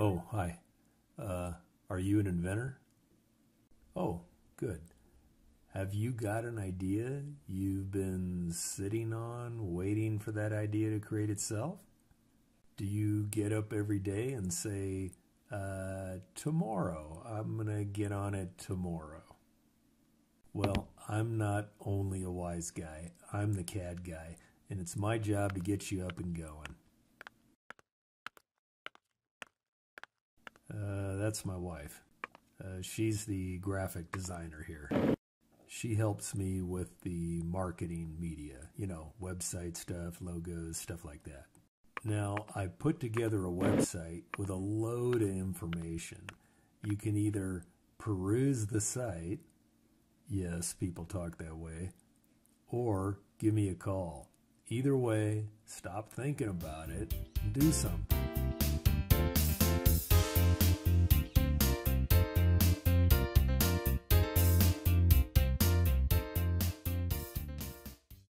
Oh, hi. Uh, are you an inventor? Oh, good. Have you got an idea you've been sitting on, waiting for that idea to create itself? Do you get up every day and say, uh, tomorrow, I'm going to get on it tomorrow? Well, I'm not only a wise guy, I'm the CAD guy, and it's my job to get you up and going. Uh, that's my wife. Uh, she's the graphic designer here. She helps me with the marketing media, you know, website stuff, logos, stuff like that. Now, I put together a website with a load of information. You can either peruse the site, yes, people talk that way, or give me a call. Either way, stop thinking about it and do something.